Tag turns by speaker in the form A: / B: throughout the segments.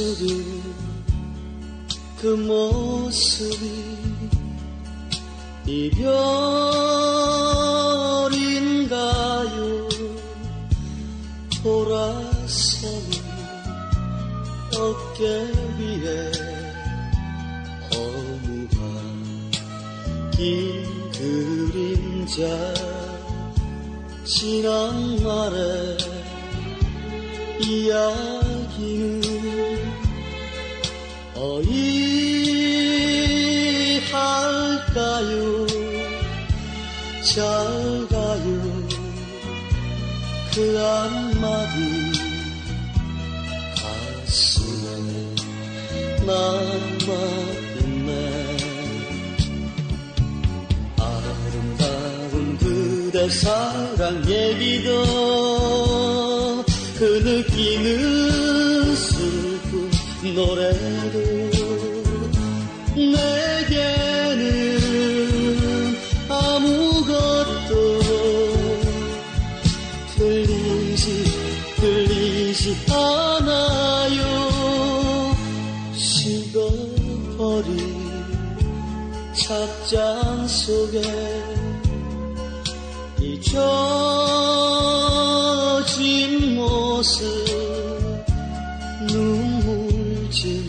A: 모습이 그 모습이 이별인가요? 돌아서는 어깨 위에 허무한 긴 그림자 지난 날의 이야기는 어이할까요? 잘 가요? 그 한마디 가슴에 남아있네. 아름다운 그대 사랑 얘기도 그 슬픈 노래도 내게는 아무것도 들리지 들리지 않아요. 식어버린 찻잔 속에 잊혀 눈물 진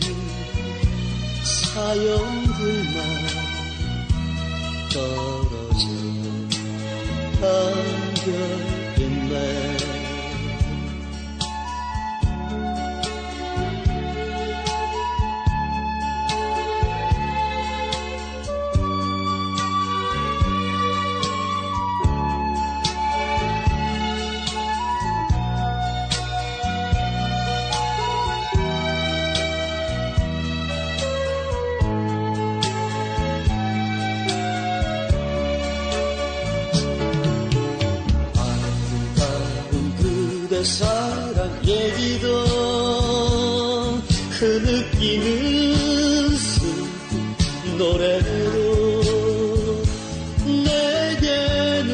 A: 사연들만 떨어져 사랑 얘기도 그 느끼는 슬픈 노래로 내게는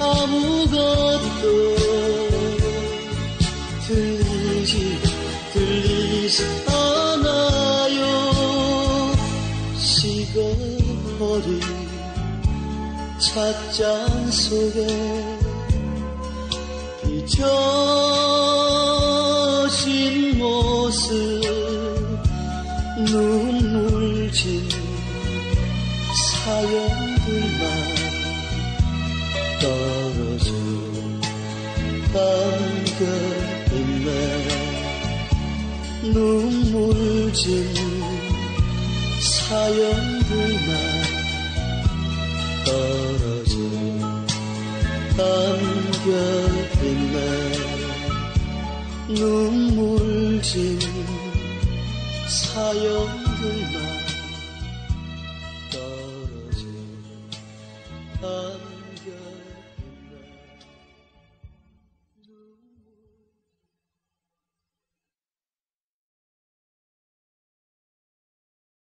A: 아무것도 들리지 들리지 않아요. 식어버린 찻잔 속에 잊혀진 모습 눈물 진 사연들만 떨어져 담겨있네. 눈물 진 사연들 눈물진 사연들만